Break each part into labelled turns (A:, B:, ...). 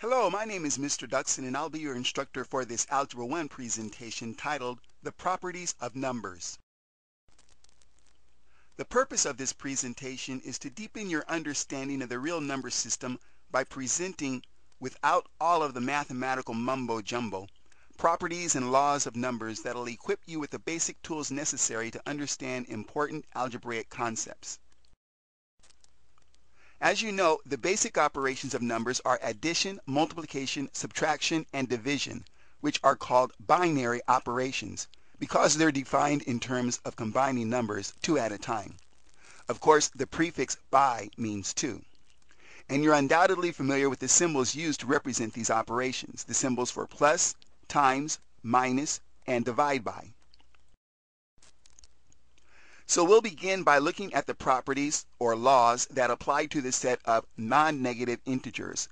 A: Hello, my name is Mr. Duxon and I'll be your instructor for this Algebra 1 presentation titled The Properties of Numbers. The purpose of this presentation is to deepen your understanding of the real number system by presenting, without all of the mathematical mumbo jumbo, properties and laws of numbers that will equip you with the basic tools necessary to understand important algebraic concepts. As you know, the basic operations of numbers are addition, multiplication, subtraction, and division, which are called binary operations because they're defined in terms of combining numbers two at a time. Of course, the prefix bi means two. And you're undoubtedly familiar with the symbols used to represent these operations, the symbols for plus, times, minus, and divide by. So we'll begin by looking at the properties or laws that apply to the set of non-negative integers,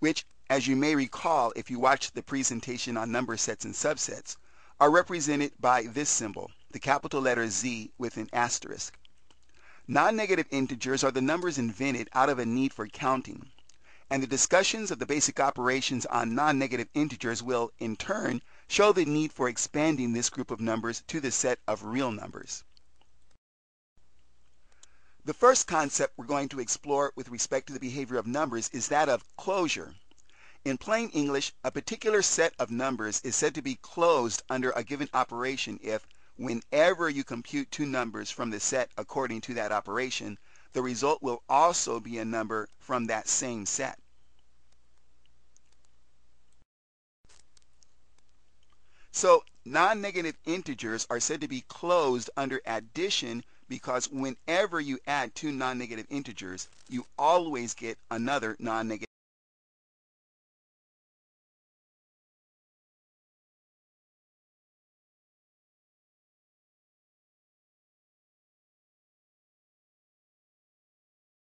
A: which, as you may recall if you watched the presentation on number sets and subsets, are represented by this symbol, the capital letter Z with an asterisk. Non-negative integers are the numbers invented out of a need for counting, and the discussions of the basic operations on non-negative integers will, in turn, show the need for expanding this group of numbers to the set of real numbers. The first concept we're going to explore with respect to the behavior of numbers is that of closure. In plain English, a particular set of numbers is said to be closed under a given operation if, whenever you compute two numbers from the set according to that operation, the result will also be a number from that same set. So, non-negative integers are said to be closed under addition because whenever you add two non-negative integers, you always get another non-negative